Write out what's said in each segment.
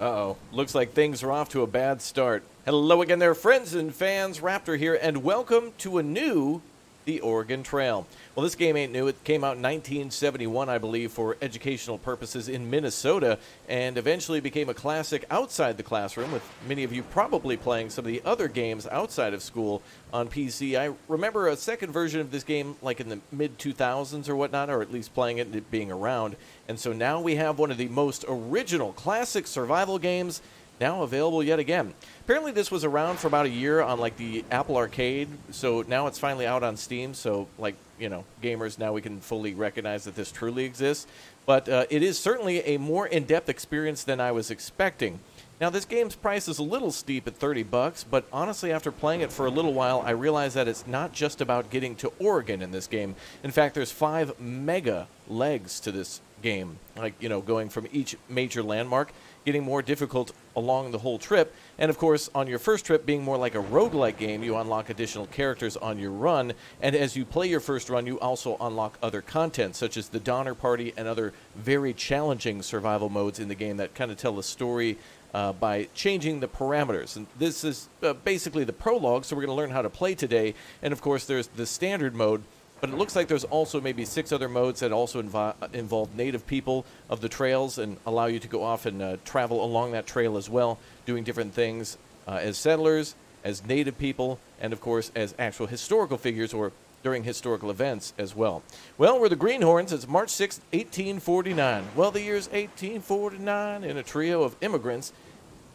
Uh-oh. Looks like things are off to a bad start. Hello again there, friends and fans. Raptor here, and welcome to a new The Oregon Trail. Well, this game ain't new. It came out in 1971, I believe, for educational purposes in Minnesota, and eventually became a classic outside the classroom, with many of you probably playing some of the other games outside of school on PC. I remember a second version of this game, like in the mid 2000s or whatnot, or at least playing it and it being around. And so now we have one of the most original classic survival games now available yet again. Apparently, this was around for about a year on like the Apple Arcade, so now it's finally out on Steam. So, like you know, gamers now we can fully recognize that this truly exists. But uh, it is certainly a more in-depth experience than I was expecting. Now, this game's price is a little steep at 30 bucks, but honestly, after playing it for a little while, I realized that it's not just about getting to Oregon in this game. In fact, there's five mega legs to this game, like, you know, going from each major landmark getting more difficult along the whole trip. And of course, on your first trip, being more like a roguelike game, you unlock additional characters on your run. And as you play your first run, you also unlock other content, such as the Donner Party and other very challenging survival modes in the game that kind of tell the story uh, by changing the parameters. And this is uh, basically the prologue, so we're going to learn how to play today. And of course, there's the standard mode, but it looks like there's also maybe six other modes that also invo- involve native people of the trails and allow you to go off and uh, travel along that trail as well, doing different things uh, as settlers, as native people, and of course as actual historical figures or during historical events as well. Well, we're the Greenhorns. It's March 6, 1849. Well, the year's 1849, and a trio of immigrants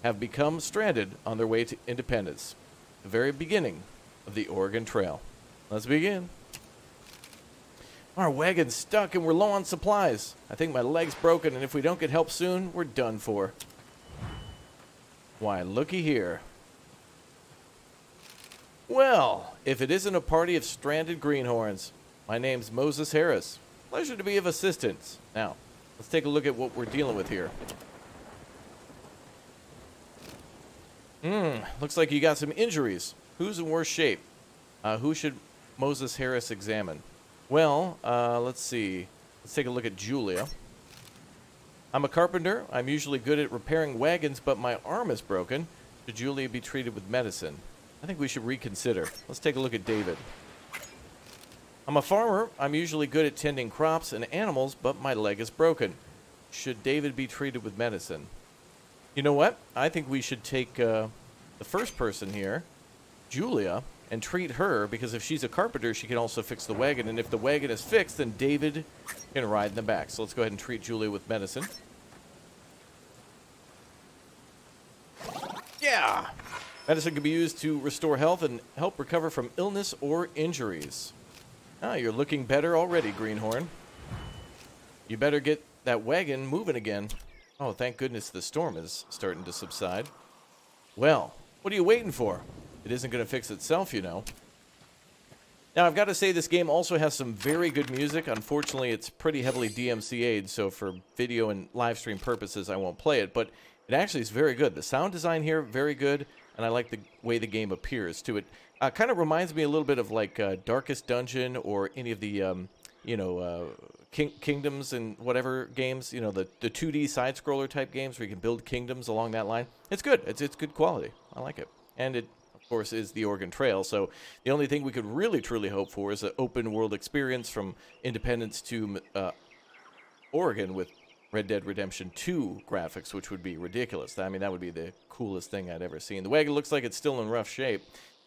have become stranded on their way to independence. The very beginning of the Oregon Trail. Let's begin. Our wagon's stuck and we're low on supplies. I think my leg's broken, and if we don't get help soon, we're done for. Why, looky here. Well, if it isn't a party of stranded greenhorns, my name's Moses Harris. Pleasure to be of assistance. Now, let's take a look at what we're dealing with here. Hmm, looks like you got some injuries. Who's in worse shape? Uh, who should Moses Harris examine? Well, uh, let's see. Let's take a look at Julia. I'm a carpenter. I'm usually good at repairing wagons, but my arm is broken. Should Julia be treated with medicine? I think we should reconsider. Let's take a look at David. I'm a farmer. I'm usually good at tending crops and animals, but my leg is broken. Should David be treated with medicine? You know what? I think we should take uh, the first person here, Julia, and treat her because if she's a carpenter, she can also fix the wagon. And if the wagon is fixed, then David can ride in the back. So let's go ahead and treat Julia with medicine. Yeah! Medicine can be used to restore health and help recover from illness or injuries. Ah, you're looking better already, Greenhorn. You better get that wagon moving again. Oh, thank goodness the storm is starting to subside. Well, what are you waiting for? It isn't going to fix itself, you know. Now, I've got to say, this game also has some very good music. Unfortunately, it's pretty heavily DMCA'd, so for video and live stream purposes, I won't play it. But it actually is very good. The sound design here, very good, and I like the way the game appears to it. Uh, kind of reminds me a little bit of like uh, Darkest Dungeon or any of the, um, you know, uh, King Kingdoms and whatever games, you know, the, the 2D side-scroller type games where you can build kingdoms along that line. It's good. It's, it's good quality. I like it. And it course, is the Oregon Trail. So the only thing we could really truly hope for is an open world experience from Independence to uh, Oregon with Red Dead Redemption 2 graphics, which would be ridiculous. I mean, that would be the coolest thing I'd ever seen. The wagon looks like it's still in rough shape.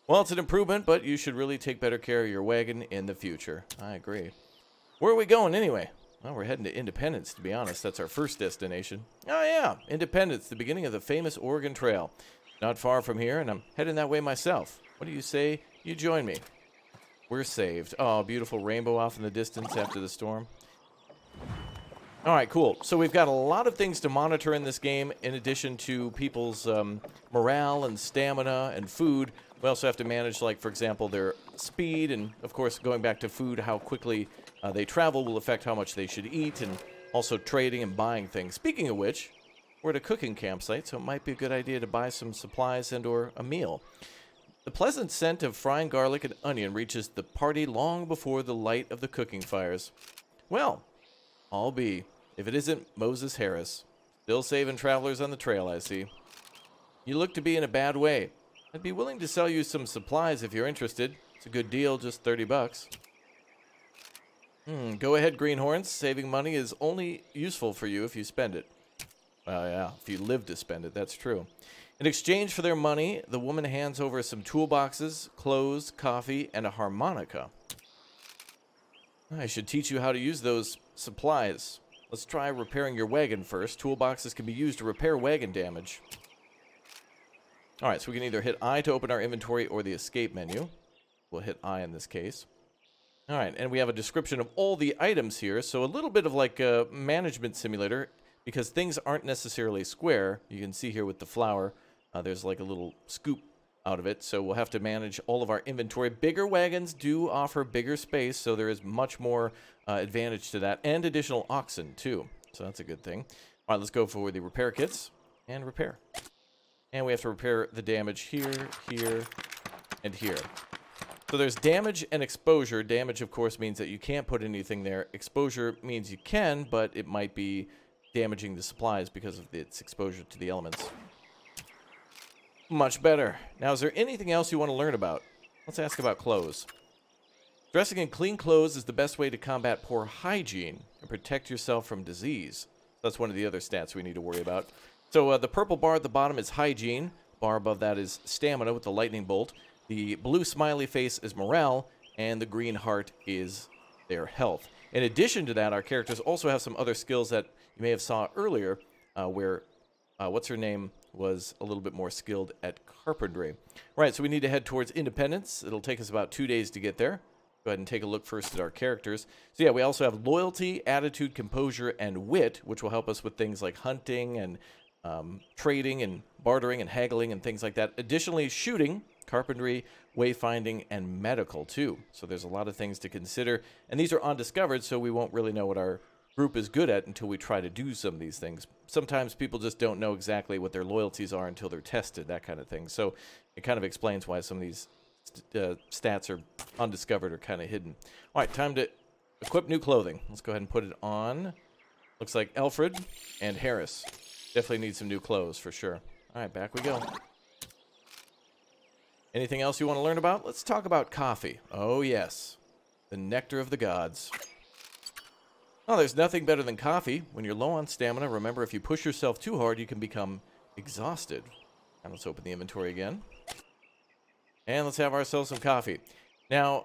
Well, it's an improvement, but you should really take better care of your wagon in the future. I agree. Where are we going anyway? Well, we're heading to Independence, to be honest. That's our first destination. Oh, yeah, Independence, the beginning of the famous Oregon Trail. Not far from here, and I'm heading that way myself. What do you say you join me? We're saved. Oh, beautiful rainbow off in the distance after the storm. All right, cool. So we've got a lot of things to monitor in this game in addition to people's um, morale and stamina and food. We also have to manage, like, for example, their speed and, of course, going back to food, how quickly uh, they travel will affect how much they should eat and also trading and buying things. Speaking of which, we're at a cooking campsite, so it might be a good idea to buy some supplies and or a meal. The pleasant scent of frying garlic and onion reaches the party long before the light of the cooking fires. Well, I'll be, if it isn't Moses Harris. Still saving travelers on the trail, I see. You look to be in a bad way. I'd be willing to sell you some supplies if you're interested. It's a good deal, just 30 bucks. Hmm, go ahead, greenhorns. Saving money is only useful for you if you spend it. Well, yeah, if you live to spend it, that's true. In exchange for their money, the woman hands over some toolboxes, clothes, coffee, and a harmonica. I should teach you how to use those supplies. Let's try repairing your wagon first. Toolboxes can be used to repair wagon damage. Alright, so we can either hit I to open our inventory or the escape menu. We'll hit I in this case. Alright, and we have a description of all the items here, so a little bit of like a management simulator, because things aren't necessarily square. You can see here with the flour, uh, there's like a little scoop out of it, so we'll have to manage all of our inventory. Bigger wagons do offer bigger space, so there is much more uh, advantage to that, and additional oxen too, so that's a good thing. Alright, let's go for the repair kits, and repair. And we have to repair the damage here, here, and here. So there's damage and exposure. Damage, of course, means that you can't put anything there. Exposure means you can, but it might be damaging the supplies because of its exposure to the elements. Much better. Now, is there anything else you want to learn about? Let's ask about clothes. Dressing in clean clothes is the best way to combat poor hygiene and protect yourself from disease. That's one of the other stats we need to worry about. So uh, the purple bar at the bottom is hygiene. Bar above that is stamina with the lightning bolt. The blue smiley face is morale, and the green heart is their health. In addition to that, our characters also have some other skills that you may have saw earlier, uh, where uh, what's her name was a little bit more skilled at carpentry. Right, so we need to head towards Independence. It'll take us about two days to get there. Go ahead and take a look first at our characters. So yeah, we also have loyalty, attitude, composure, and wit, which will help us with things like hunting and um, trading and bartering and haggling and things like that. Additionally, shooting, carpentry, wayfinding, and medical too. So there's a lot of things to consider. And these are undiscovered, so we won't really know what our group is good at until we try to do some of these things. Sometimes people just don't know exactly what their loyalties are until they're tested, that kind of thing. So it kind of explains why some of these uh, stats are undiscovered or kind of hidden. All right, time to equip new clothing. Let's go ahead and put it on. Looks like Alfred and Harris. Definitely need some new clothes for sure. All right, back we go. Anything else you want to learn about? Let's talk about coffee. Oh, yes. The nectar of the gods. Oh, there's nothing better than coffee. When you're low on stamina, remember if you push yourself too hard, you can become exhausted. And let's open the inventory again. And let's have ourselves some coffee. Now,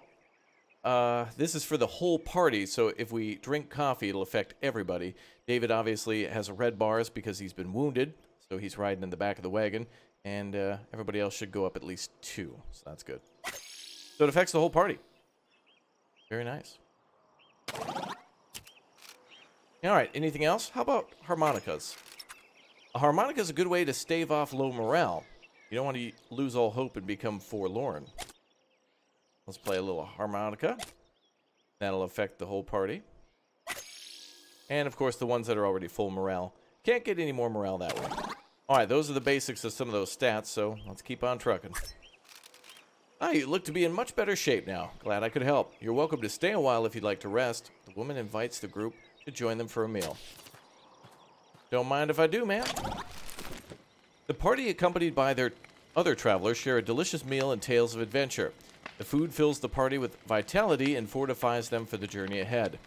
uh, this is for the whole party, so if we drink coffee, it'll affect everybody. David obviously has red bars because he's been wounded, so he's riding in the back of the wagon, and uh, everybody else should go up at least two, so that's good. So it affects the whole party. Very nice. All right, anything else? How about harmonicas? A harmonica is a good way to stave off low morale. You don't want to lose all hope and become forlorn. Let's play a little harmonica. That'll affect the whole party. And, of course, the ones that are already full morale. Can't get any more morale that way. Alright, those are the basics of some of those stats, so let's keep on trucking. Ah, you look to be in much better shape now. Glad I could help. You're welcome to stay a while if you'd like to rest. The woman invites the group to join them for a meal. Don't mind if I do, ma'am. The party, accompanied by their other travelers, share a delicious meal and tales of adventure. The food fills the party with vitality and fortifies them for the journey ahead.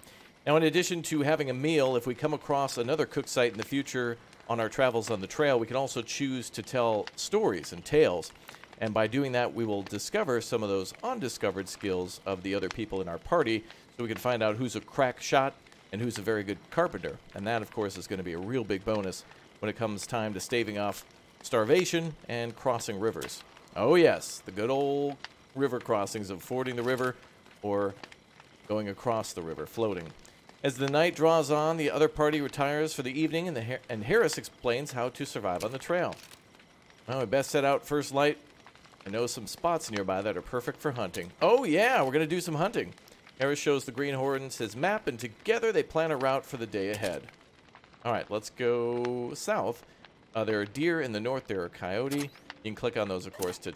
Now, in addition to having a meal, if we come across another cook site in the future on our travels on the trail, we can also choose to tell stories and tales. And by doing that, we will discover some of those undiscovered skills of the other people in our party so we can find out who's a crack shot and who's a very good carpenter. And that, of course, is going to be a real big bonus when it comes time to staving off starvation and crossing rivers. Oh, yes, the good old river crossings of fording the river or going across the river, floating. As the night draws on, the other party retires for the evening, and, the and Harris explains how to survive on the trail. Well, we best set out first light. I know some spots nearby that are perfect for hunting. Oh, yeah, we're going to do some hunting. Harris shows the Greenhorns his map, and together they plan a route for the day ahead. All right, let's go south. Uh, there are deer in the north. There are coyote. You can click on those, of course, to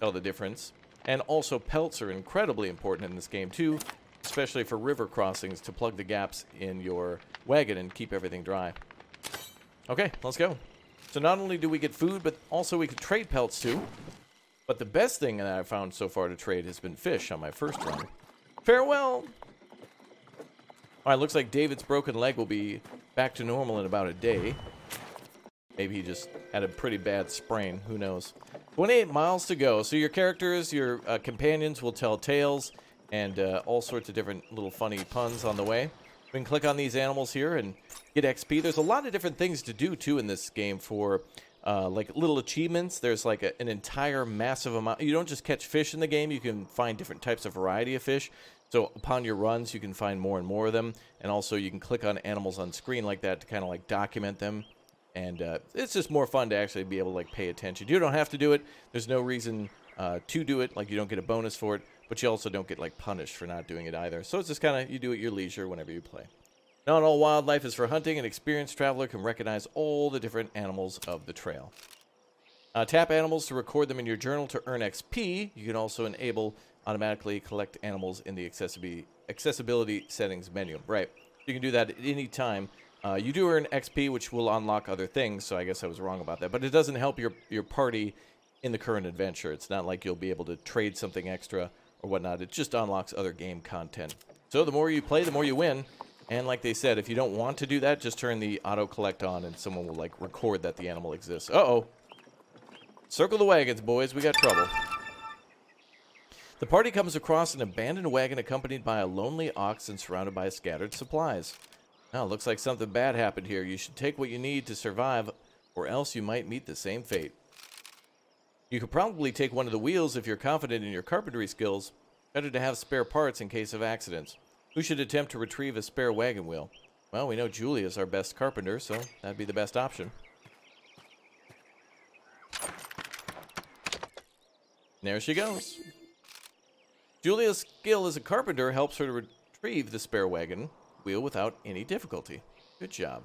tell the difference. And also pelts are incredibly important in this game too, especially for river crossings to plug the gaps in your wagon and keep everything dry. Okay, let's go. So not only do we get food, but also we can trade pelts too. But the best thing that I've found so far to trade has been fish on my first run. Farewell! Alright, looks like David's broken leg will be back to normal in about a day. Maybe he just had a pretty bad sprain. Who knows? 28 miles to go. So your characters, your uh, companions will tell tales and uh, all sorts of different little funny puns on the way. We can click on these animals here and get XP. There's a lot of different things to do, too, in this game for uh, like little achievements. There's like a, an entire massive amount. You don't just catch fish in the game. You can find different types of variety of fish. So upon your runs, you can find more and more of them. And also you can click on animals on screen like that to kind of like document them. And uh, it's just more fun to actually be able to like pay attention. You don't have to do it. There's no reason uh, to do it. Like you don't get a bonus for it, but you also don't get like punished for not doing it either. So it's just kind of, you do it your leisure whenever you play. Not all wildlife is for hunting. An experienced traveler can recognize all the different animals of the trail. Uh, tap animals to record them in your journal to earn XP. You can also enable automatically collect animals in the accessibility, accessibility settings menu. Right. You can do that at any time. Uh, you do earn XP, which will unlock other things, so I guess I was wrong about that. But it doesn't help your, your party in the current adventure. It's not like you'll be able to trade something extra or whatnot. It just unlocks other game content. So the more you play, the more you win. And like they said, if you don't want to do that, just turn the auto collect on and someone will like record that the animal exists. Uh-oh. Circle the wagons, boys. We got trouble. The party comes across an abandoned wagon accompanied by a lonely ox and surrounded by scattered supplies. Now, looks like something bad happened here. You should take what you need to survive, or else you might meet the same fate. You could probably take one of the wheels if you're confident in your carpentry skills. Better to have spare parts in case of accidents. Who should attempt to retrieve a spare wagon wheel? Well, we know Julia's our best carpenter, so that'd be the best option. there she goes. Julia's skill as a carpenter helps her to retrieve the spare wagon wheel without any difficulty. Good job.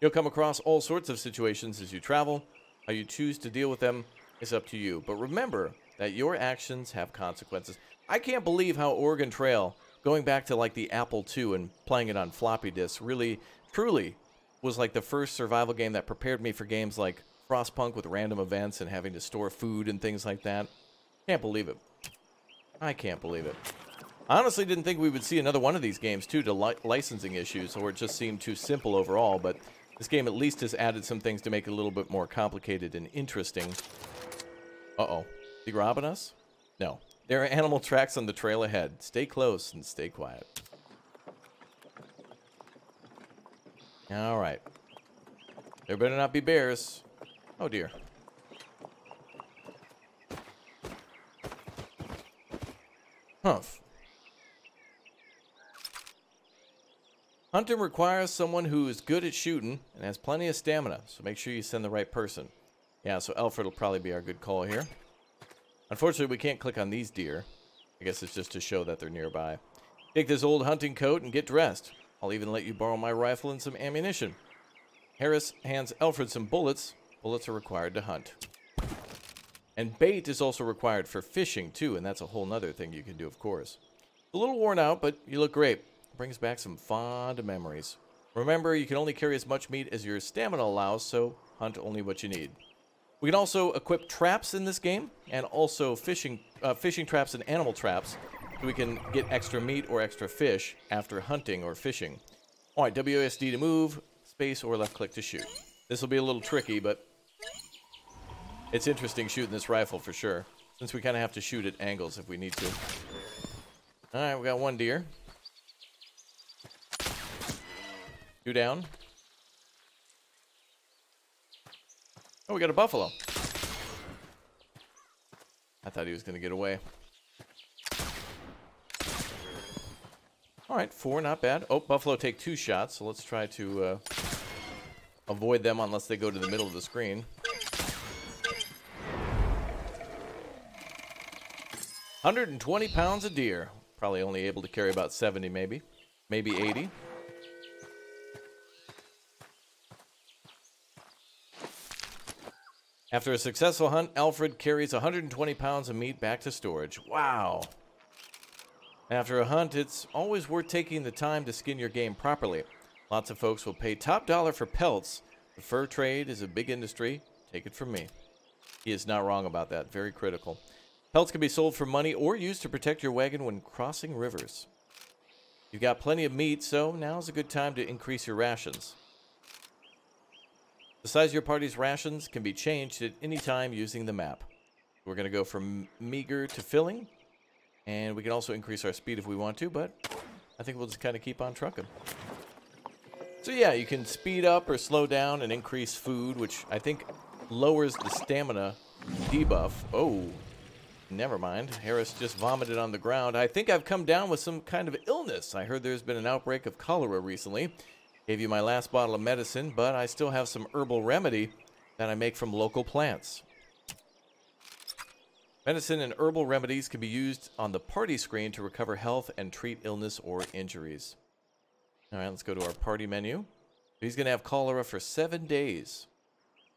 You'll come across all sorts of situations as you travel. How you choose to deal with them is up to you. But remember that your actions have consequences. I can't believe how Oregon Trail, going back to like the Apple II and playing it on floppy disks, really, truly was like the first survival game that prepared me for games like Frostpunk with random events and having to store food and things like that. Can't believe it. I can't believe it. I honestly didn't think we would see another one of these games, too, to li licensing issues, or it just seemed too simple overall, but this game at least has added some things to make it a little bit more complicated and interesting. Uh-oh. He robbing us? No. There are animal tracks on the trail ahead. Stay close and stay quiet. Alright. There better not be bears. Oh dear. Humph. Hunting requires someone who is good at shooting and has plenty of stamina, so make sure you send the right person. Yeah, so Alfred will probably be our good call here. Unfortunately, we can't click on these deer. I guess it's just to show that they're nearby. Take this old hunting coat and get dressed. I'll even let you borrow my rifle and some ammunition. Harris hands Alfred some bullets. Bullets are required to hunt. And bait is also required for fishing, too, and that's a whole nother thing you can do, of course. A little worn out, but you look great brings back some fond memories. Remember, you can only carry as much meat as your stamina allows, so hunt only what you need. We can also equip traps in this game, and also fishing, uh, fishing traps and animal traps, so we can get extra meat or extra fish after hunting or fishing. Alright, WSD to move, space or left click to shoot. This will be a little tricky, but it's interesting shooting this rifle for sure, since we kind of have to shoot at angles if we need to. Alright, we got one deer. Two down. Oh, we got a buffalo. I thought he was going to get away. All right, four, not bad. Oh, buffalo take two shots, so let's try to uh, avoid them unless they go to the middle of the screen. Hundred and twenty pounds of deer. Probably only able to carry about seventy, maybe, maybe eighty. After a successful hunt, Alfred carries 120 pounds of meat back to storage. Wow. After a hunt, it's always worth taking the time to skin your game properly. Lots of folks will pay top dollar for pelts. The fur trade is a big industry. Take it from me. He is not wrong about that. Very critical. Pelts can be sold for money or used to protect your wagon when crossing rivers. You've got plenty of meat, so now's a good time to increase your rations. The size of your party's rations can be changed at any time using the map. We're going to go from meager to filling, and we can also increase our speed if we want to, but I think we'll just kind of keep on trucking. So yeah, you can speed up or slow down and increase food, which I think lowers the stamina debuff. Oh, never mind. Harris just vomited on the ground. I think I've come down with some kind of illness. I heard there's been an outbreak of cholera recently. Gave you my last bottle of medicine, but I still have some herbal remedy that I make from local plants. Medicine and herbal remedies can be used on the party screen to recover health and treat illness or injuries. All right, let's go to our party menu. He's going to have cholera for seven days.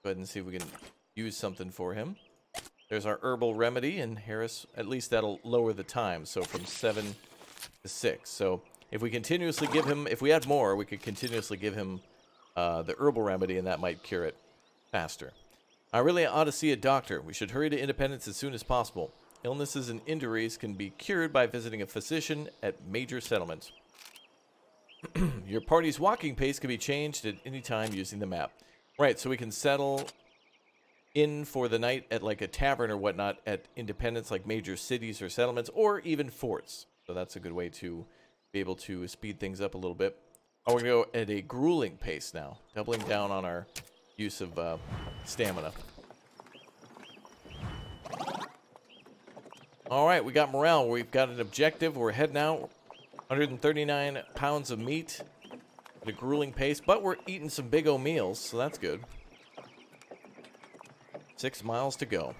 Go ahead and see if we can use something for him. There's our herbal remedy, and Harris, at least that'll lower the time, so from 7 to 6. So if we continuously give him, if we had more, we could continuously give him uh, the herbal remedy, and that might cure it faster. I really ought to see a doctor. We should hurry to independence as soon as possible. Illnesses and injuries can be cured by visiting a physician at major settlements. Your party's walking pace can be changed at any time using the map. Right, so we can settle in for the night at like a tavern or whatnot at independence, like major cities or settlements, or even forts. So that's a good way to be able to speed things up a little bit. Oh, we're going to go at a grueling pace now, doubling down on our use of uh, stamina. All right, we got morale. We've got an objective. We're heading out. 139 pounds of meat at a grueling pace, but we're eating some big O meals, so that's good. Six miles to go.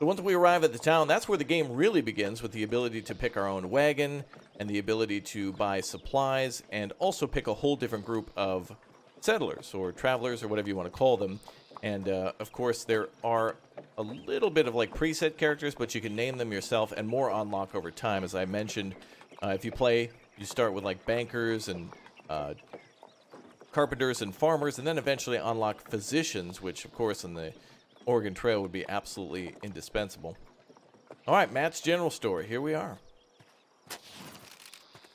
So once we arrive at the town, that's where the game really begins with the ability to pick our own wagon and the ability to buy supplies and also pick a whole different group of settlers or travelers or whatever you want to call them. And uh, of course, there are a little bit of like preset characters, but you can name them yourself and more unlock over time. As I mentioned, uh, if you play, you start with like bankers and uh, carpenters and farmers, and then eventually unlock physicians, which, of course, in the Oregon Trail would be absolutely indispensable. All right, Matt's General Store. Here we are.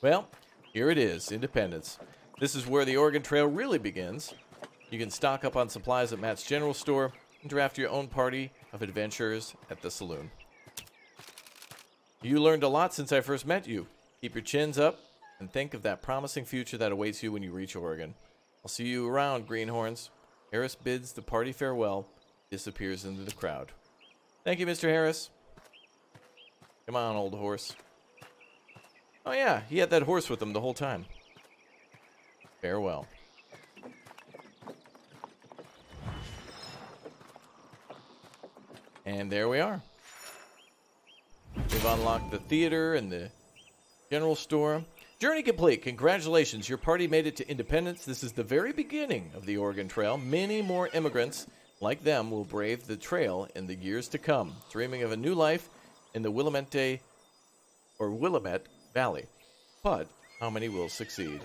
Well, here it is, Independence. This is where the Oregon Trail really begins. You can stock up on supplies at Matt's General Store and draft your own party of adventurers at the saloon. You learned a lot since I first met you. Keep your chins up and think of that promising future that awaits you when you reach Oregon. I'll see you around, Greenhorns. Harris bids the party farewell, disappears into the crowd. Thank you, Mr. Harris. Come on, old horse. Oh yeah, he had that horse with him the whole time. Farewell. And there we are. We've unlocked the theater and the general store. Journey complete. Congratulations. Your party made it to independence. This is the very beginning of the Oregon Trail. Many more immigrants like them will brave the trail in the years to come, dreaming of a new life in the Willamette or Willamette Valley. But how many will succeed?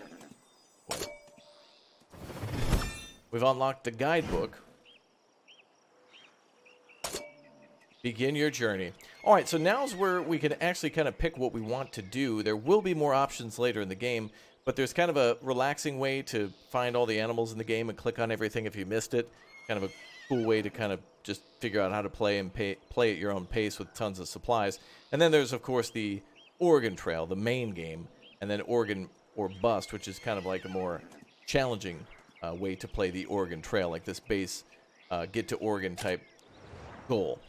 We've unlocked the guidebook. Begin your journey. All right, so now's where we can actually kind of pick what we want to do. There will be more options later in the game, but there's kind of a relaxing way to find all the animals in the game and click on everything if you missed it. Kind of a cool way to kind of just figure out how to play and pay, play at your own pace with tons of supplies. And then there's, of course, the Oregon Trail, the main game, and then Oregon or Bust, which is kind of like a more challenging uh, way to play the Oregon Trail, like this base uh, get to Oregon type goal.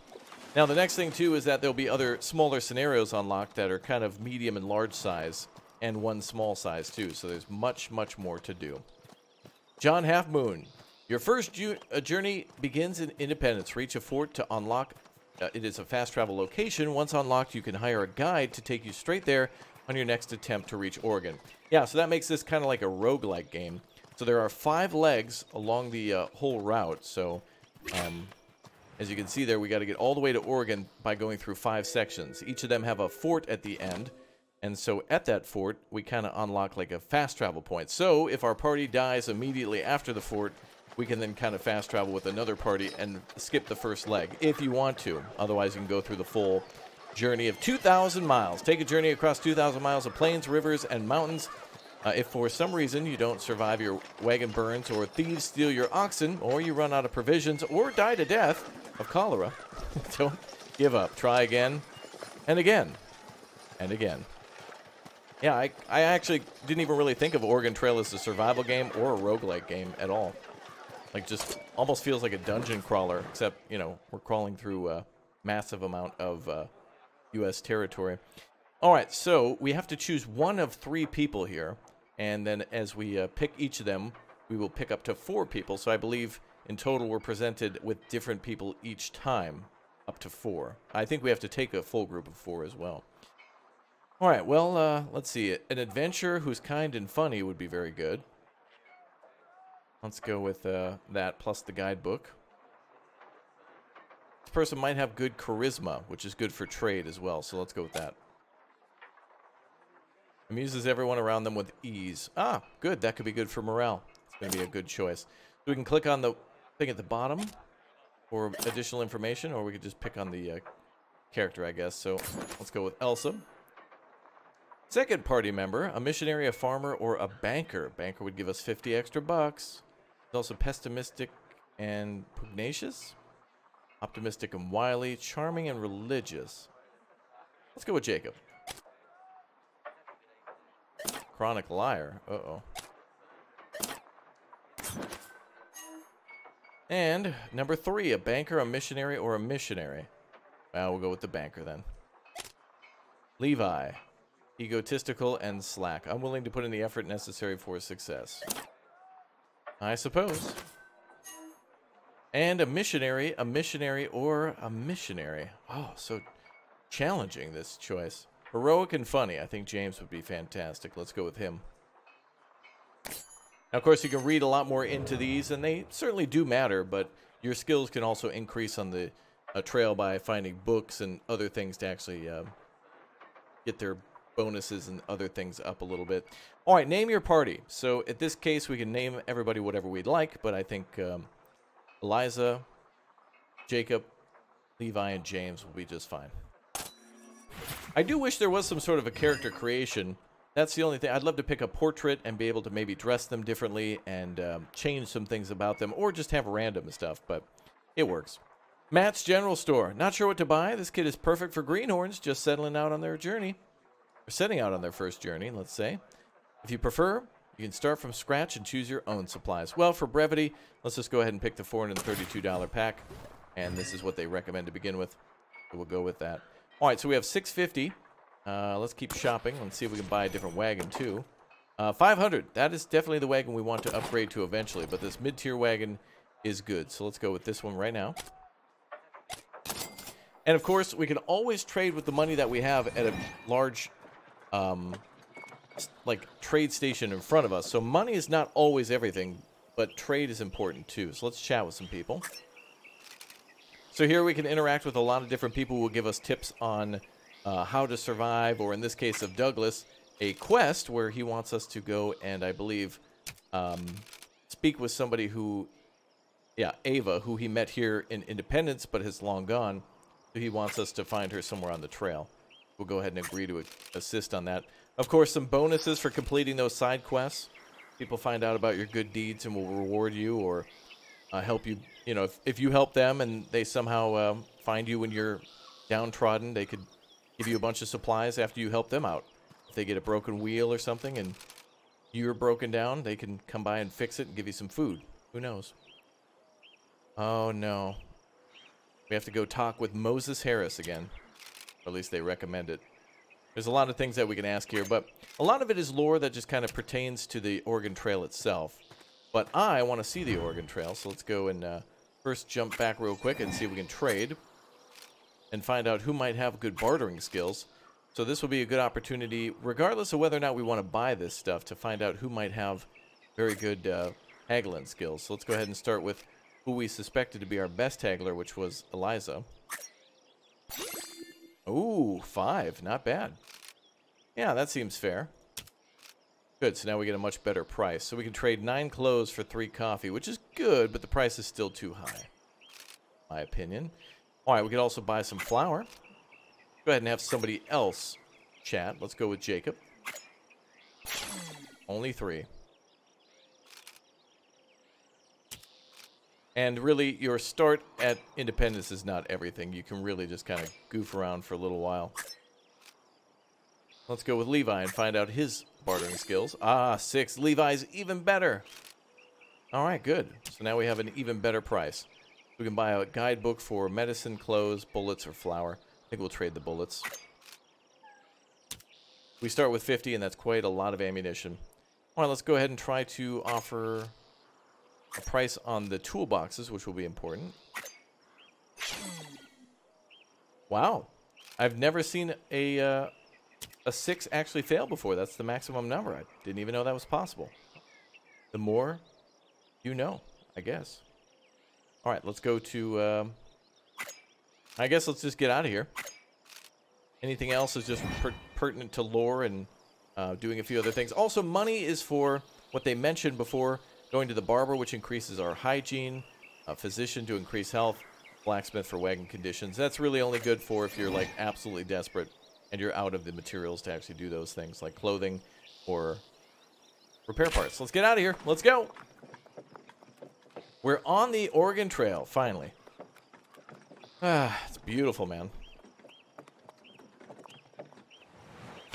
Now, the next thing, too, is that there'll be other smaller scenarios unlocked that are kind of medium and large size, and one small size, too. So there's much, much more to do. John Half Moon. Your first ju uh, journey begins in Independence. Reach a fort to unlock. Uh, it is a fast travel location. Once unlocked, you can hire a guide to take you straight there on your next attempt to reach Oregon. Yeah, so that makes this kind of like a roguelike game. So there are five legs along the uh, whole route. So um, as you can see there, we got to get all the way to Oregon by going through five sections. Each of them have a fort at the end. And so at that fort, we kind of unlock like a fast travel point. So if our party dies immediately after the fort, we can then kind of fast travel with another party and skip the first leg if you want to. Otherwise, you can go through the full journey of 2,000 miles. Take a journey across 2,000 miles of plains, rivers, and mountains. Uh, if for some reason you don't survive your wagon burns, or thieves steal your oxen, or you run out of provisions, or die to death of cholera, don't give up. Try again, and again, and again. Yeah, I, I actually didn't even really think of Oregon Trail as a survival game or a roguelike game at all. Like, just almost feels like a dungeon crawler, except, you know, we're crawling through a massive amount of uh, U.S. territory. All right, so we have to choose one of three people here, and then as we uh, pick each of them, we will pick up to four people. So I believe in total we're presented with different people each time, up to four. I think we have to take a full group of four as well. All right, well, uh, let's see. An adventurer who's kind and funny would be very good. Let's go with uh, that plus the guidebook. This person might have good charisma, which is good for trade as well, so let's go with that. Amuses everyone around them with ease. Ah, good. That could be good for morale. It's going to be a good choice. So we can click on the thing at the bottom for additional information, or we could just pick on the uh, character, I guess. So let's go with Elsa. Second party member, a missionary, a farmer, or a banker. Banker would give us 50 extra bucks. Also pessimistic and pugnacious. Optimistic and wily. Charming and religious. Let's go with Jacob. Chronic liar. Uh-oh. And number three, a banker, a missionary, or a missionary. Well, we'll go with the banker then. Levi. Egotistical and slack. Unwilling to put in the effort necessary for success. I suppose. And a missionary, a missionary, or a missionary. Oh, so challenging, this choice. Heroic and funny. I think James would be fantastic. Let's go with him. Now, of course, you can read a lot more into these, and they certainly do matter, but your skills can also increase on the trail by finding books and other things to actually uh, get their bonuses and other things up a little bit. All right, name your party. So at this case, we can name everybody whatever we'd like, but I think um, Eliza, Jacob, Levi, and James will be just fine. I do wish there was some sort of a character creation. That's the only thing. I'd love to pick a portrait and be able to maybe dress them differently and um, change some things about them, or just have random stuff, but it works. Matt's General Store. Not sure what to buy. This kid is perfect for greenhorns, just settling out on their journey setting out on their first journey, let's say. If you prefer, you can start from scratch and choose your own supplies. Well, for brevity, let's just go ahead and pick the $432 pack. And this is what they recommend to begin with. We'll go with that. All right, so we have 650 uh, Let's keep shopping. Let's see if we can buy a different wagon, too. Uh, 500 That is definitely the wagon we want to upgrade to eventually. But this mid-tier wagon is good. So let's go with this one right now. And, of course, we can always trade with the money that we have at a large um, like trade station in front of us. So money is not always everything, but trade is important too. So let's chat with some people. So here we can interact with a lot of different people who will give us tips on uh, how to survive, or in this case of Douglas, a quest where he wants us to go and I believe um, speak with somebody who, yeah, Ava, who he met here in Independence but has long gone. He wants us to find her somewhere on the trail we'll go ahead and agree to assist on that. Of course, some bonuses for completing those side quests. People find out about your good deeds and will reward you or uh, help you. You know, if, if you help them and they somehow uh, find you when you're downtrodden, they could give you a bunch of supplies after you help them out. If they get a broken wheel or something and you're broken down, they can come by and fix it and give you some food. Who knows? Oh, no. We have to go talk with Moses Harris again. Or at least they recommend it. There's a lot of things that we can ask here, but a lot of it is lore that just kind of pertains to the Oregon Trail itself. But I want to see the Oregon Trail, so let's go and uh, first jump back real quick and see if we can trade and find out who might have good bartering skills. So this will be a good opportunity, regardless of whether or not we want to buy this stuff, to find out who might have very good uh, haggling skills. So let's go ahead and start with who we suspected to be our best haggler, which was Eliza. Ooh, five. Not bad. Yeah, that seems fair. Good, so now we get a much better price. So we can trade nine clothes for three coffee, which is good, but the price is still too high. My opinion. Alright, we could also buy some flour. Go ahead and have somebody else chat. Let's go with Jacob. Only three. And really, your start at independence is not everything. You can really just kind of goof around for a little while. Let's go with Levi and find out his bartering skills. Ah, six. Levi's even better. All right, good. So now we have an even better price. We can buy a guidebook for medicine, clothes, bullets, or flour. I think we'll trade the bullets. We start with 50, and that's quite a lot of ammunition. All right, let's go ahead and try to offer a price on the toolboxes, which will be important. Wow. I've never seen a, uh, a 6 actually fail before. That's the maximum number. I didn't even know that was possible. The more you know, I guess. All right, let's go to... Um, I guess let's just get out of here. Anything else is just per pertinent to lore and uh, doing a few other things. Also, money is for what they mentioned before, going to the barber, which increases our hygiene, a physician to increase health, blacksmith for wagon conditions. That's really only good for if you're like absolutely desperate and you're out of the materials to actually do those things, like clothing or repair parts. Let's get out of here. Let's go. We're on the Oregon Trail, finally. Ah, it's beautiful, man.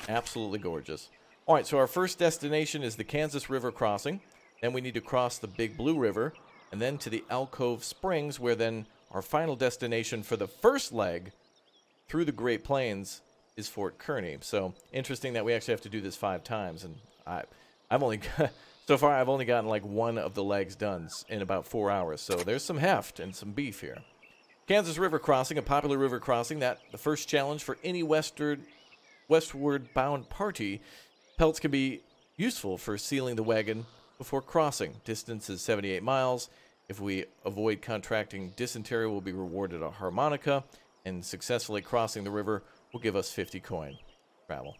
Absolutely gorgeous. All right, so our first destination is the Kansas River crossing. Then we need to cross the Big Blue River, and then to the Alcove Springs, where then our final destination for the first leg through the Great Plains is Fort Kearny. So interesting that we actually have to do this five times, and I, I've only so far I've only gotten like one of the legs done in about four hours. So there's some heft and some beef here. Kansas River Crossing, a popular river crossing that the first challenge for any westward, westward bound party. Pelts can be useful for sealing the wagon before crossing. Distance is 78 miles. If we avoid contracting dysentery, we'll be rewarded a harmonica, and successfully crossing the river will give us 50 coin. Travel.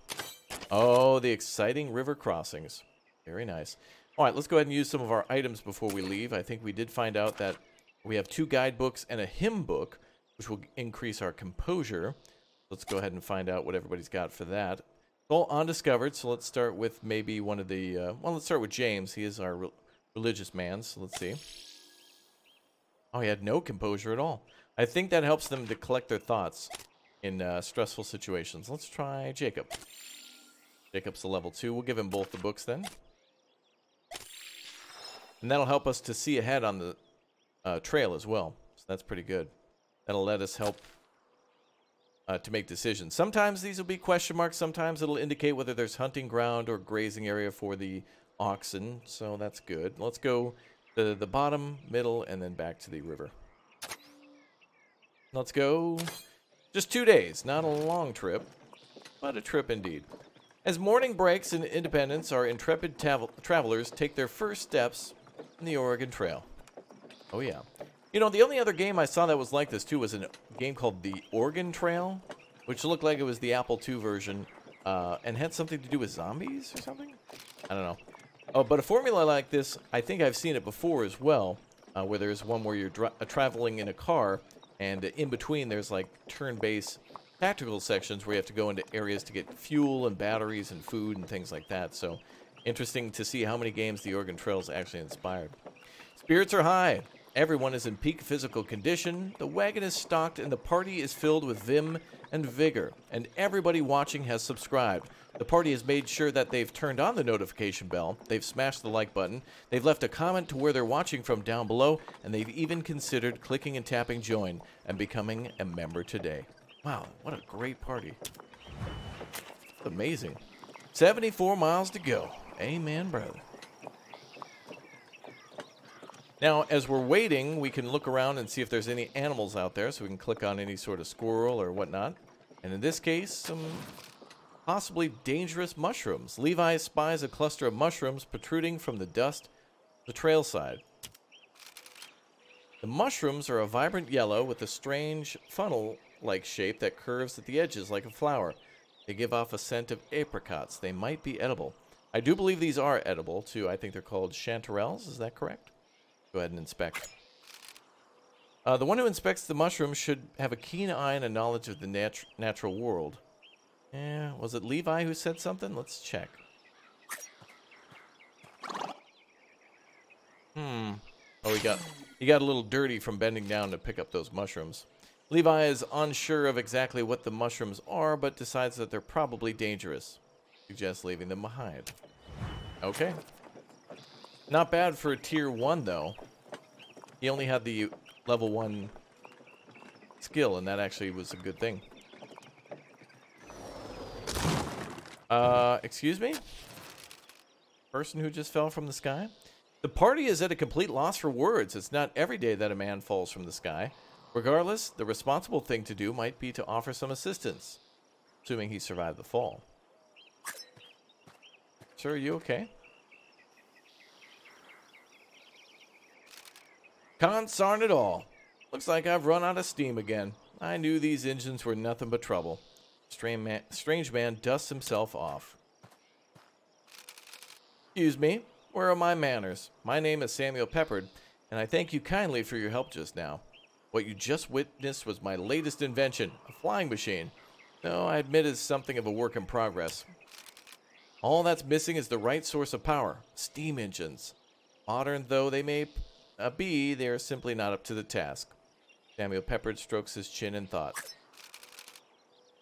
Oh, the exciting river crossings. Very nice. All right, let's go ahead and use some of our items before we leave. I think we did find out that we have two guidebooks and a hymn book, which will increase our composure. Let's go ahead and find out what everybody's got for that. All undiscovered, so let's start with maybe one of the... Uh, well, let's start with James. He is our re religious man, so let's see. Oh, he had no composure at all. I think that helps them to collect their thoughts in uh, stressful situations. Let's try Jacob. Jacob's a level 2. We'll give him both the books then. And that'll help us to see ahead on the uh, trail as well. So that's pretty good. That'll let us help uh, to make decisions. Sometimes these will be question marks. Sometimes it'll indicate whether there's hunting ground or grazing area for the oxen. So that's good. Let's go to the bottom, middle, and then back to the river. Let's go. Just two days. Not a long trip, but a trip indeed. As morning breaks in Independence, our intrepid travelers take their first steps in the Oregon Trail. Oh, yeah. You know, the only other game I saw that was like this, too, was a game called The Organ Trail, which looked like it was the Apple II version, uh, and had something to do with zombies or something? I don't know. Oh, but a formula like this, I think I've seen it before as well, uh, where there's one where you're uh, traveling in a car, and in between there's like turn-based tactical sections where you have to go into areas to get fuel and batteries and food and things like that. So interesting to see how many games the Oregon Trails actually inspired. Spirits are high. Everyone is in peak physical condition, the wagon is stocked, and the party is filled with vim and vigor. And everybody watching has subscribed. The party has made sure that they've turned on the notification bell, they've smashed the like button, they've left a comment to where they're watching from down below, and they've even considered clicking and tapping join and becoming a member today. Wow, what a great party. Amazing. 74 miles to go. Amen, brother. Now, as we're waiting, we can look around and see if there's any animals out there, so we can click on any sort of squirrel or whatnot. And in this case, some possibly dangerous mushrooms. Levi spies a cluster of mushrooms protruding from the dust the trail side. The mushrooms are a vibrant yellow with a strange funnel-like shape that curves at the edges like a flower. They give off a scent of apricots. They might be edible. I do believe these are edible, too. I think they're called chanterelles. Is that correct? Go ahead and inspect. Uh, the one who inspects the mushrooms should have a keen eye and a knowledge of the nat natural world. Yeah, was it Levi who said something? Let's check. Hmm. Oh, he got he got a little dirty from bending down to pick up those mushrooms. Levi is unsure of exactly what the mushrooms are, but decides that they're probably dangerous. Suggests leaving them behind. Okay. Not bad for a tier 1, though. He only had the level 1 skill, and that actually was a good thing. Uh, excuse me? Person who just fell from the sky? The party is at a complete loss for words. It's not every day that a man falls from the sky. Regardless, the responsible thing to do might be to offer some assistance, assuming he survived the fall. Sir, are you okay? Consarn it all. Looks like I've run out of steam again. I knew these engines were nothing but trouble. Strange man, strange man dusts himself off. Excuse me, where are my manners? My name is Samuel Peppard, and I thank you kindly for your help just now. What you just witnessed was my latest invention, a flying machine. Though I admit it's something of a work in progress. All that's missing is the right source of power, steam engines. Modern though they may uh, be, they are simply not up to the task. Samuel Peppard strokes his chin in thought.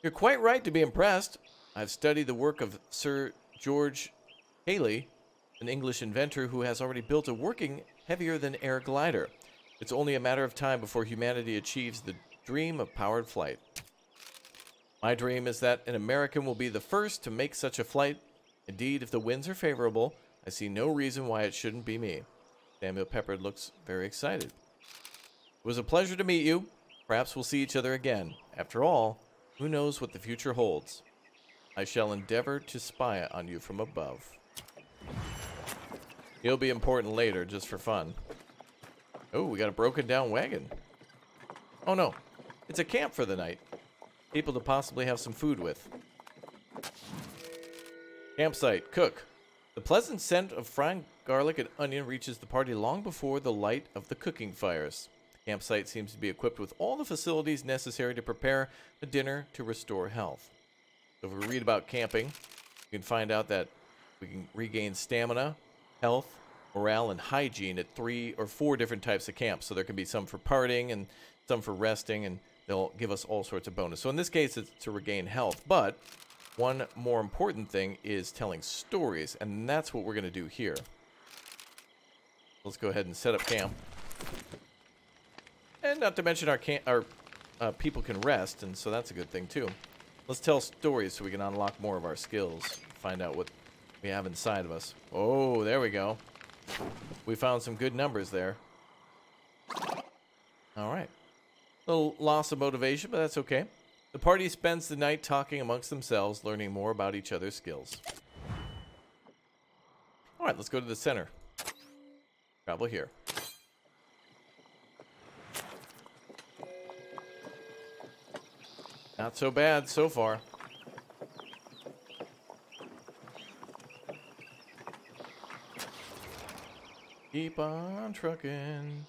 You're quite right to be impressed. I've studied the work of Sir George Cayley, an English inventor who has already built a working heavier than air glider. It's only a matter of time before humanity achieves the dream of powered flight. My dream is that an American will be the first to make such a flight. Indeed, if the winds are favorable, I see no reason why it shouldn't be me. Samuel Peppard looks very excited. It was a pleasure to meet you. Perhaps we'll see each other again. After all, who knows what the future holds? I shall endeavor to spy on you from above. You'll be important later, just for fun. Oh, we got a broken down wagon. Oh no, it's a camp for the night. People to possibly have some food with. Campsite, cook. The pleasant scent of frying garlic and onion reaches the party long before the light of the cooking fires. The campsite seems to be equipped with all the facilities necessary to prepare a dinner to restore health. So if we read about camping, we can find out that we can regain stamina, health, morale, and hygiene at three or four different types of camps. So there can be some for partying and some for resting, and they'll give us all sorts of bonus. So in this case, it's to regain health. But one more important thing is telling stories, and that's what we're going to do here. Let's go ahead and set up camp. And not to mention our, our uh, people can rest, and so that's a good thing too. Let's tell stories so we can unlock more of our skills. Find out what we have inside of us. Oh, there we go. We found some good numbers there. All right. Little loss of motivation, but that's okay. The party spends the night talking amongst themselves, learning more about each other's skills. All right, let's go to the center. Travel here. Not so bad so far. Keep on trucking.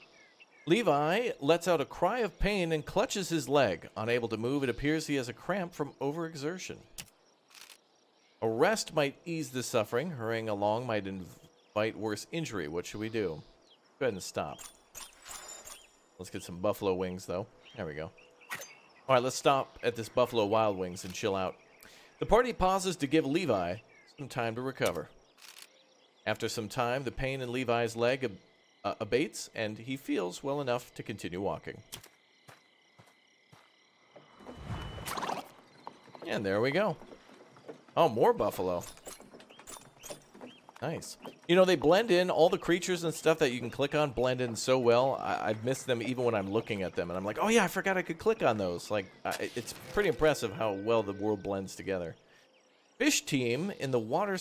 Levi lets out a cry of pain and clutches his leg. Unable to move, it appears he has a cramp from overexertion. A rest might ease the suffering. Hurrying along might invite worse injury. What should we do? Go ahead and stop. Let's get some buffalo wings, though. There we go. All right, let's stop at this Buffalo Wild Wings and chill out. The party pauses to give Levi some time to recover. After some time, the pain in Levi's leg ab uh, abates, and he feels well enough to continue walking. And there we go. Oh, more buffalo. Nice. You know, they blend in, all the creatures and stuff that you can click on blend in so well. I, I miss them even when I'm looking at them. And I'm like, oh yeah, I forgot I could click on those. Like, I, it's pretty impressive how well the world blends together. Fish teem in the water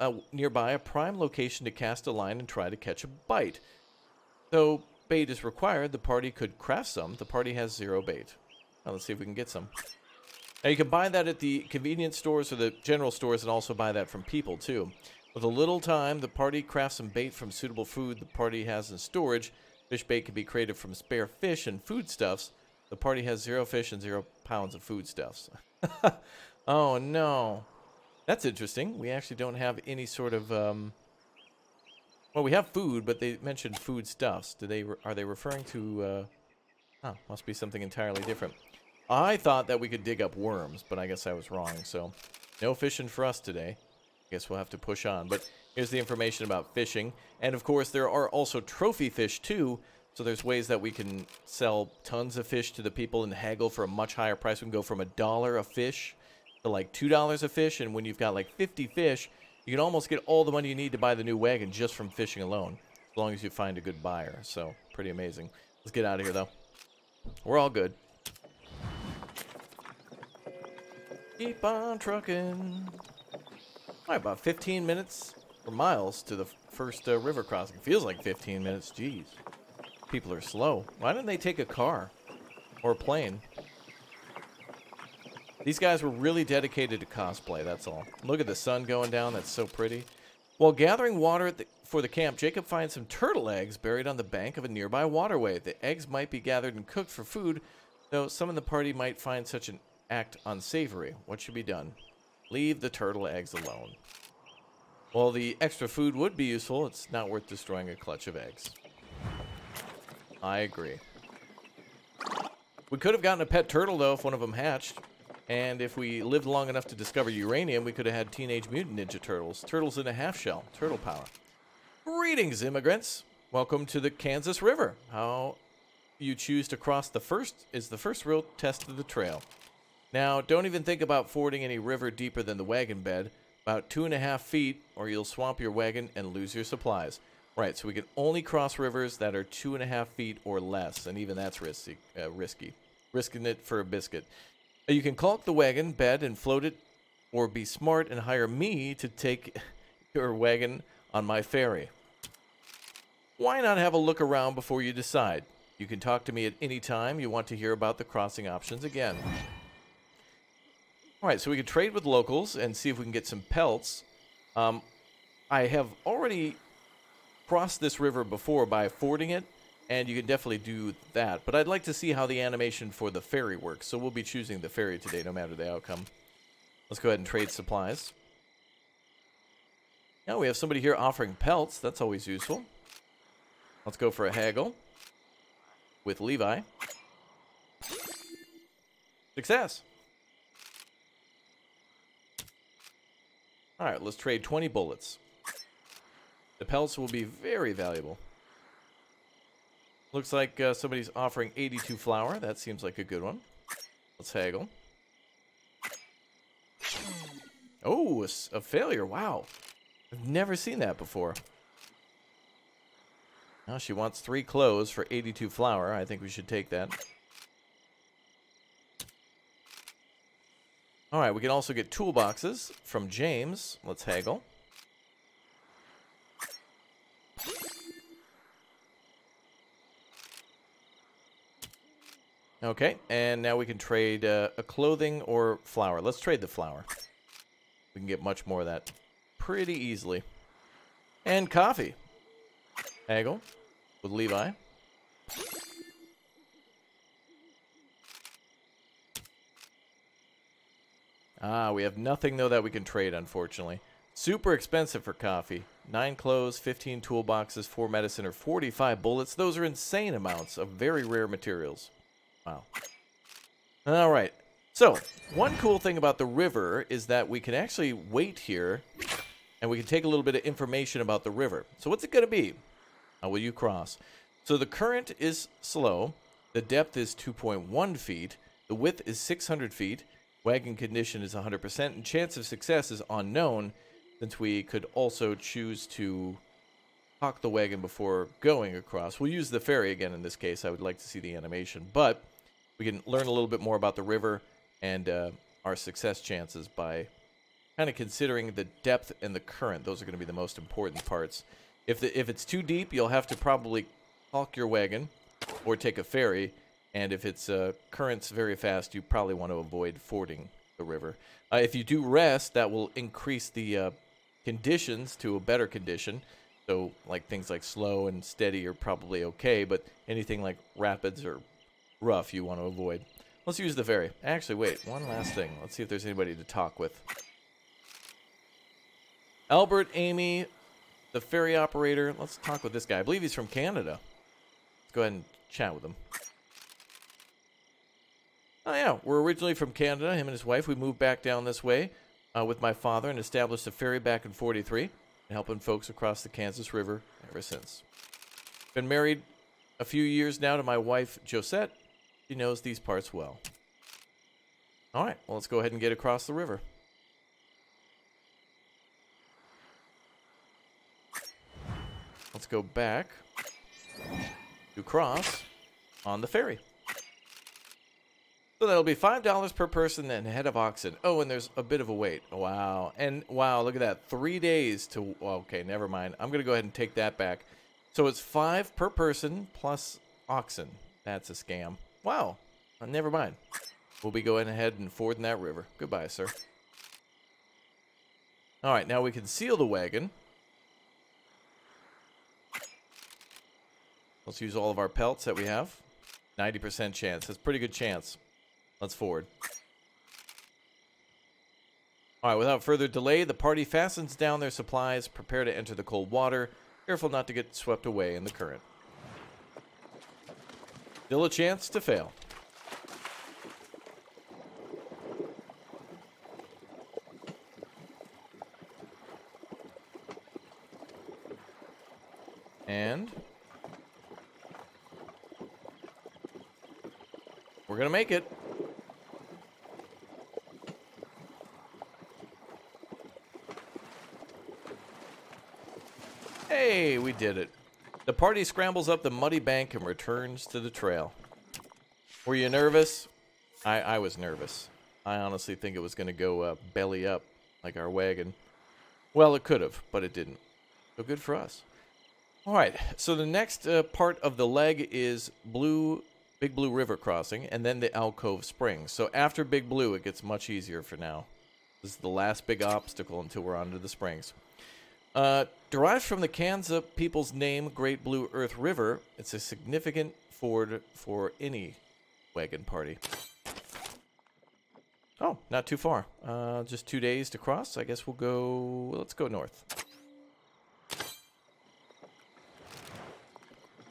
uh, nearby a prime location to cast a line and try to catch a bite. Though bait is required, the party could craft some. The party has zero bait. Now let's see if we can get some. Now you can buy that at the convenience stores or the general stores and also buy that from people too. With a little time, the party crafts some bait from suitable food the party has in storage. Fish bait can be created from spare fish and foodstuffs. The party has zero fish and zero pounds of foodstuffs. oh no. That's interesting. We actually don't have any sort of um, well, we have food, but they mentioned foodstuffs. Do they are they referring to uh must be something entirely different. I thought that we could dig up worms, but I guess I was wrong. So, no fishing for us today. Guess we'll have to push on. But here's the information about fishing. And of course, there are also trophy fish too. So there's ways that we can sell tons of fish to the people and haggle for a much higher price. We can go from a dollar a fish to like $2 a fish. And when you've got like 50 fish, you can almost get all the money you need to buy the new wagon just from fishing alone. As long as you find a good buyer. So pretty amazing. Let's get out of here though. We're all good. Keep on trucking. All right, about 15 minutes or miles to the first uh, river crossing. Feels like 15 minutes. Jeez. People are slow. Why didn't they take a car or a plane? These guys were really dedicated to cosplay, that's all. Look at the sun going down. That's so pretty. While gathering water the, for the camp, Jacob finds some turtle eggs buried on the bank of a nearby waterway. The eggs might be gathered and cooked for food, though some in the party might find such an act unsavory. What should be done? Leave the turtle eggs alone. While the extra food would be useful, it's not worth destroying a clutch of eggs. I agree. We could have gotten a pet turtle, though, if one of them hatched. And if we lived long enough to discover uranium, we could have had Teenage Mutant Ninja Turtles. Turtles in a half shell. Turtle power. Greetings, immigrants. Welcome to the Kansas River. How you choose to cross the first is the first real test of the trail. Now, don't even think about fording any river deeper than the wagon bed, about two and a half feet, or you'll swamp your wagon and lose your supplies. Right, so we can only cross rivers that are two and a half feet or less, and even that's risky. Uh, risky. Risking it for a biscuit. You can caulk the wagon bed and float it, or be smart and hire me to take your wagon on my ferry. Why not have a look around before you decide? You can talk to me at any time you want to hear about the crossing options again. All right, so we can trade with locals and see if we can get some pelts. Um, I have already crossed this river before by fording it, and you can definitely do that. But I'd like to see how the animation for the ferry works, so we'll be choosing the ferry today, no matter the outcome. Let's go ahead and trade supplies. Now we have somebody here offering pelts. That's always useful. Let's go for a haggle with Levi. Success. Alright, let's trade 20 bullets. The pelts will be very valuable. Looks like uh, somebody's offering 82 flour. That seems like a good one. Let's haggle. Oh, a, a failure. Wow. I've never seen that before. Now she wants three clothes for 82 flour. I think we should take that. All right, we can also get toolboxes from James. Let's haggle. Okay, and now we can trade uh, a clothing or flour. Let's trade the flour. We can get much more of that pretty easily. And coffee. Haggle with Levi. Ah, we have nothing, though, that we can trade, unfortunately. Super expensive for coffee. 9 clothes, 15 toolboxes, 4 medicine, or 45 bullets. Those are insane amounts of very rare materials. Wow. All right. So, one cool thing about the river is that we can actually wait here and we can take a little bit of information about the river. So what's it going to be? How will you cross? So the current is slow. The depth is 2.1 feet. The width is 600 feet. Wagon condition is 100%, and chance of success is unknown, since we could also choose to hawk the wagon before going across. We'll use the ferry again in this case. I would like to see the animation, but we can learn a little bit more about the river and uh, our success chances by kind of considering the depth and the current. Those are going to be the most important parts. If, the, if it's too deep, you'll have to probably hawk your wagon or take a ferry And if it's uh, currents very fast, you probably want to avoid fording the river. Uh, if you do rest, that will increase the uh, conditions to a better condition. So, like things like slow and steady are probably okay, but anything like rapids or rough, you want to avoid. Let's use the ferry. Actually, wait, one last thing. Let's see if there's anybody to talk with. Albert, Amy, the ferry operator. Let's talk with this guy. I believe he's from Canada. Let's go ahead and chat with him. Oh, yeah. We're originally from Canada. Him and his wife. We moved back down this way uh, with my father and established a ferry back in 43 and helping folks across the Kansas River ever since. Been married a few years now to my wife, Josette. She knows these parts well. All right. Well, let's go ahead and get across the river. Let's go back to cross on the ferry. So that'll be $5 per person and head of oxen. Oh, and there's a bit of a wait. Wow. And wow, look at that. Three days to. Okay, never mind. I'm going to go ahead and take that back. So it's five per person plus oxen. That's a scam. Wow. Uh, never mind. We'll be going ahead and fording that river. Goodbye, sir. All right, now we can seal the wagon. Let's use all of our pelts that we have. 90% chance. That's pretty good chance. Let's forward. Alright, without further delay, the party fastens down their supplies, prepare to enter the cold water, careful not to get swept away in the current. Still a chance to fail. And we're going to make it. Hey, we did it. The party scrambles up the muddy bank and returns to the trail. Were you nervous? I, I was nervous. I honestly think it was going to go uh, belly up like our wagon. Well, it could have, but it didn't. So good for us. All right, so the next uh, part of the leg is Blue, Big Blue River crossing, and then the Alcove Springs. So after Big Blue, it gets much easier for now. This is the last big obstacle until we're onto the springs. Uh, derived from the Kansas people's name, Great Blue Earth River, it's a significant ford for any wagon party. Oh, not too far. Uh, just two days to cross. I guess we'll go. Let's go north.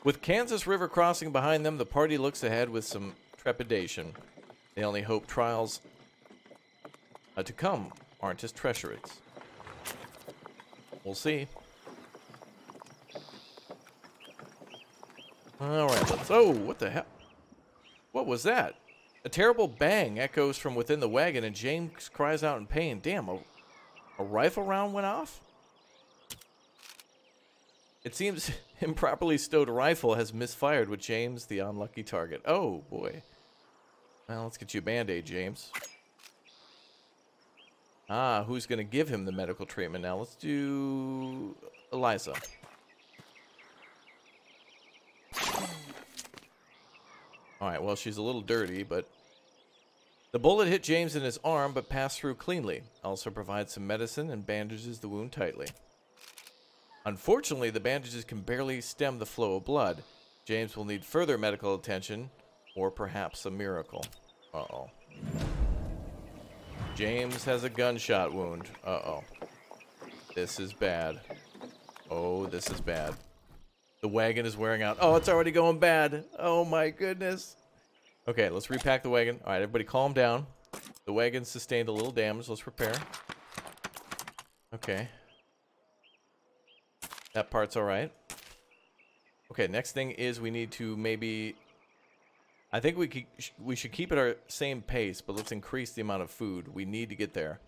With Kansas River crossing behind them, the party looks ahead with some trepidation. They only hope trials uh, to come aren't as treacherous. We'll see. All right, let's. Oh, what the hell? What was that? A terrible bang echoes from within the wagon, and James cries out in pain. Damn, a, a rifle round went off? It seems improperly stowed rifle has misfired with James the unlucky target. Oh, boy. Well, let's get you a band-aid, James. Ah, who's going to give him the medical treatment now? Let's do Eliza. Alright, well, she's a little dirty, but... The bullet hit James in his arm, but passed through cleanly. Also provides some medicine and bandages the wound tightly. Unfortunately, the bandages can barely stem the flow of blood. James will need further medical attention, or perhaps a miracle. Uh-oh. James has a gunshot wound. Uh-oh. This is bad. Oh, this is bad. The wagon is wearing out. Oh, it's already going bad. Oh my goodness. Okay, let's repack the wagon. All right, everybody calm down. The wagon sustained a little damage. Let's repair. Okay. That part's all right. Okay, next thing is we need to maybe I think we could, we should keep at our same pace, but let's increase the amount of food. We need to get there.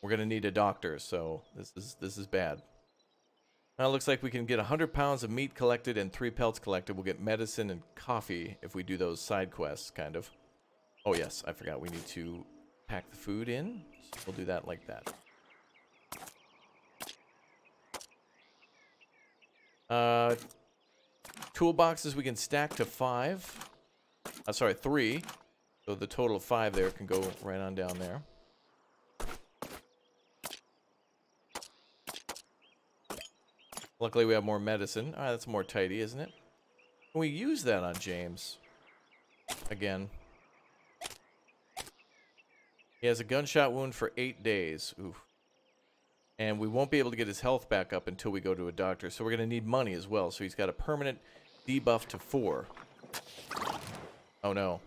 We're gonna need a doctor, so this is this is bad. Now it looks like we can get 100 pounds of meat collected and three pelts collected. We'll get medicine and coffee if we do those side quests, kind of. Oh yes, I forgot. We need to pack the food in. So we'll do that like that. Uh, toolboxes we can stack to five. Uh, sorry, three. So the total of five there can go right on down there. Luckily, we have more medicine. All right, that's more tidy, isn't it? Can we use that on James? Again. He has a gunshot wound for eight days. Oof. And we won't be able to get his health back up until we go to a doctor. So we're going to need money as well. So he's got a permanent debuff to four. Oh no.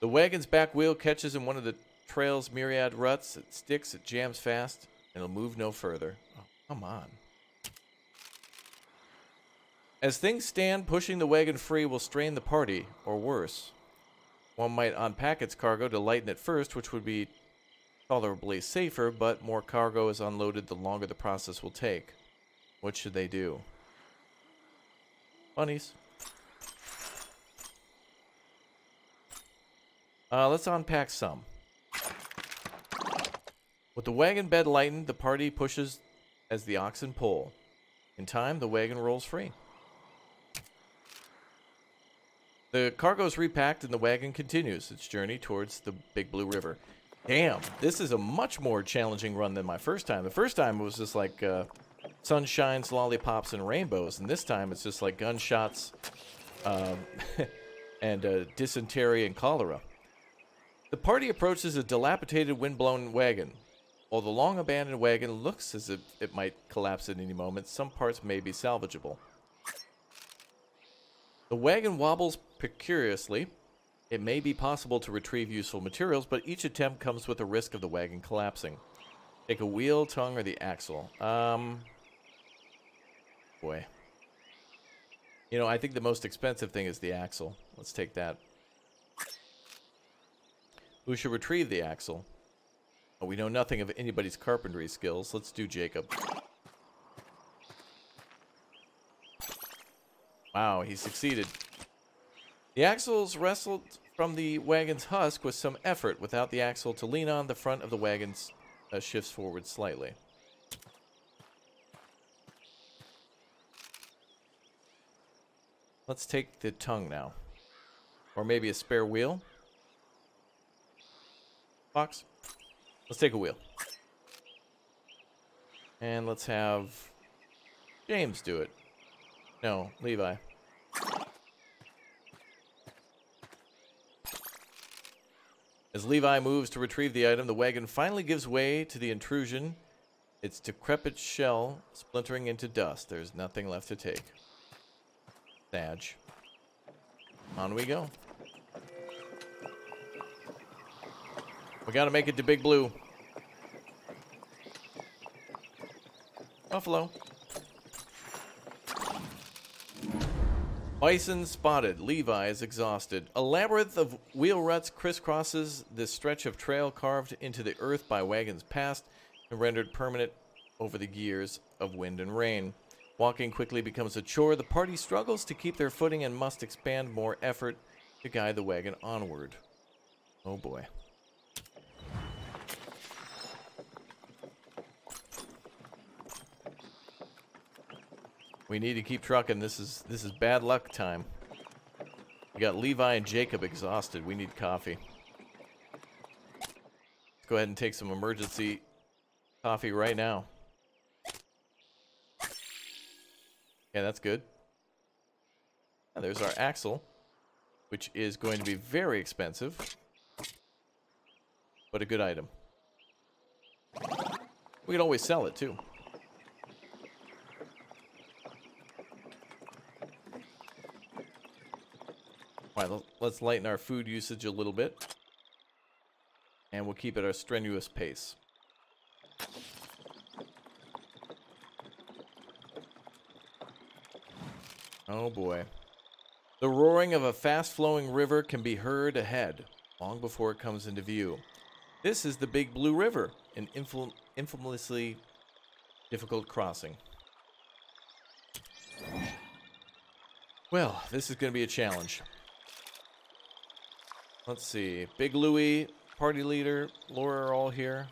The wagon's back wheel catches in one of the trail's myriad ruts. It sticks, it jams fast, and it'll move no further. Oh, come on. As things stand, pushing the wagon free will strain the party, or worse. One might unpack its cargo to lighten it first, which would be tolerably safer, but more cargo is unloaded the longer the process will take. What should they do? Bunnies. Uh, let's unpack some. With the wagon bed lightened, the party pushes as the oxen pull. In time, the wagon rolls free. The cargo is repacked and the wagon continues its journey towards the Big Blue River. Damn, this is a much more challenging run than my first time. The first time it was just like uh, sunshines, lollipops, and rainbows, and this time it's just like gunshots um, and uh, dysentery and cholera. The party approaches a dilapidated windblown wagon. While the long abandoned wagon looks as if it might collapse at any moment, some parts may be salvageable. The wagon wobbles precariously. It may be possible to retrieve useful materials, but each attempt comes with a risk of the wagon collapsing. Take a wheel, tongue, or the axle. Um, boy. You know, I think the most expensive thing is the axle. Let's take that. Who should retrieve the axle? Oh, we know nothing of anybody's carpentry skills. Let's do Jacob. Wow, he succeeded. The axles wrestled from the wagon's husk with some effort. Without the axle to lean on, the front of the wagon uh, shifts forward slightly. Let's take the tongue now. Or maybe a spare wheel. Fox. Let's take a wheel. And let's have James do it. No, Levi. As Levi moves to retrieve the item, the wagon finally gives way to the intrusion. Its decrepit shell splintering into dust. There's nothing left to take. Sag. On we go. We gotta make it to Big Blue. Buffalo. Bison spotted. Levi is exhausted. A labyrinth of wheel ruts crisscrosses this stretch of trail carved into the earth by wagons past and rendered permanent over the years of wind and rain. Walking quickly becomes a chore. The party struggles to keep their footing and must expand more effort to guide the wagon onward. Oh boy. We need to keep trucking. This is this is bad luck time. We got Levi and Jacob exhausted. We need coffee. Let's go ahead and take some emergency coffee right now. Yeah, that's good. And there's our axle, which is going to be very expensive, but a good item. We can always sell it, too. All right, let's lighten our food usage a little bit. And we'll keep it our strenuous pace. Oh boy. The roaring of a fast-flowing river can be heard ahead, long before it comes into view. This is the Big Blue River, an infam infamously difficult crossing. Well, this is going to be a challenge. Let's see. Big Louie, party leader, Lore are all here.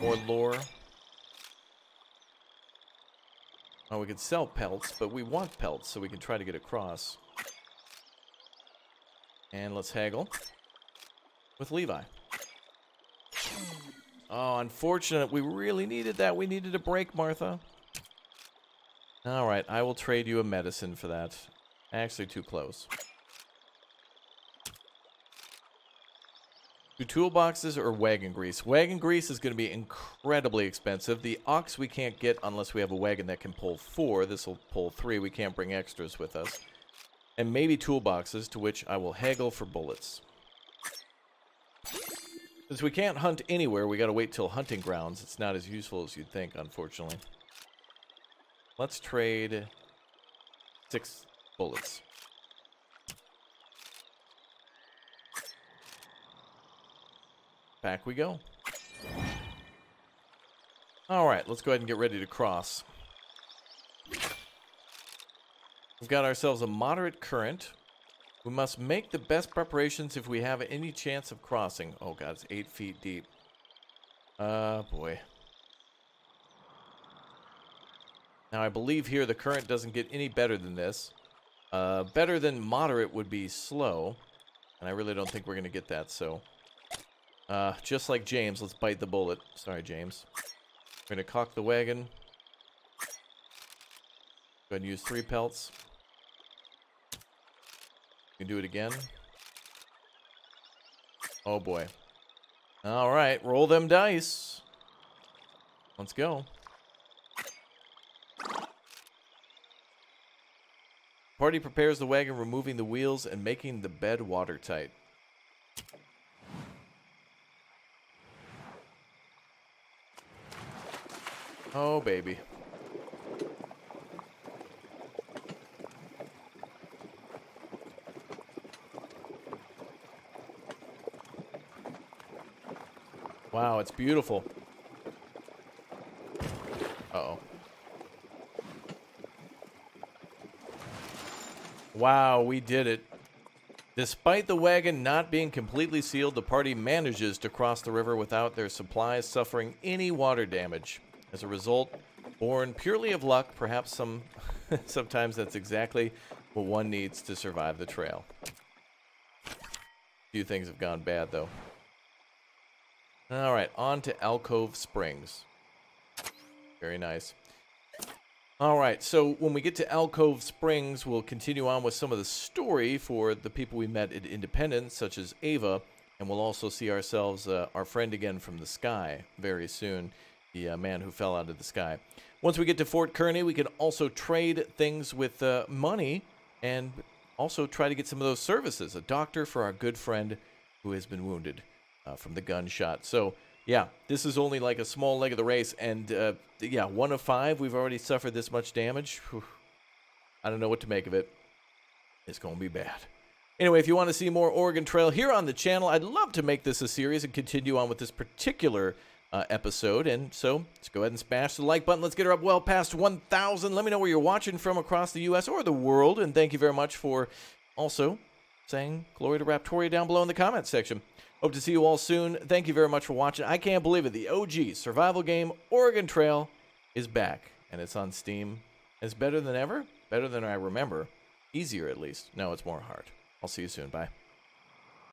More lore. Oh, we could sell pelts, but we want pelts so we can try to get across. And let's haggle with Levi. Oh, unfortunate. We really needed that. We needed a break, Martha. All right, I will trade you a medicine for that. Actually, too close. Toolboxes or wagon grease? Wagon grease is going to be incredibly expensive. The ox we can't get unless we have a wagon that can pull four. This will pull three. We can't bring extras with us. And maybe toolboxes, to which I will haggle for bullets. Since we can't hunt anywhere, we got to wait till hunting grounds. It's not as useful as you'd think, unfortunately. Let's trade six bullets. Back we go. Alright, let's go ahead and get ready to cross. We've got ourselves a moderate current. We must make the best preparations if we have any chance of crossing. Oh god, it's eight feet deep. Uh, boy. Now I believe here the current doesn't get any better than this. Uh, better than moderate would be slow. And I really don't think we're going to get that, so... Uh, just like James, let's bite the bullet. Sorry, James. We're to caulk the wagon. Go ahead and use three pelts. You can do it again. Oh boy. Alright, roll them dice. Let's go. Party prepares the wagon, removing the wheels and making the bed watertight. Oh, baby. Wow, it's beautiful. Uh oh Wow, we did it. Despite the wagon not being completely sealed, the party manages to cross the river without their supplies suffering any water damage. As a result, born purely of luck, perhaps some sometimes that's exactly what one needs to survive the trail. Few things have gone bad though. All right, on to Alcove Springs. Very nice. All right, so when we get to Alcove Springs, we'll continue on with some of the story for the people we met at Independence, such as Ava, and we'll also see ourselves, uh, our friend again from the sky, very soon the uh, man who fell out of the sky. Once we get to Fort Kearny, we can also trade things with uh, money and also try to get some of those services. A doctor for our good friend who has been wounded uh, from the gunshot. So, yeah, this is only like a small leg of the race. And, uh, yeah, one of five, we've already suffered this much damage. Whew. I don't know what to make of it. It's going to be bad. Anyway, if you want to see more Oregon Trail here on the channel, I'd love to make this a series and continue on with this particular uh, episode. And so let's go ahead and smash the like button. Let's get her up well past 1,000. Let me know where you're watching from across the U.S. or the world. And thank you very much for also saying glory to Raptoria down below in the comments section. Hope to see you all soon. Thank you very much for watching. I can't believe it. The OG survival game Oregon Trail is back, and it's on Steam. It's better than ever. Better than I remember. Easier, at least. No, it's more hard. I'll see you soon. Bye.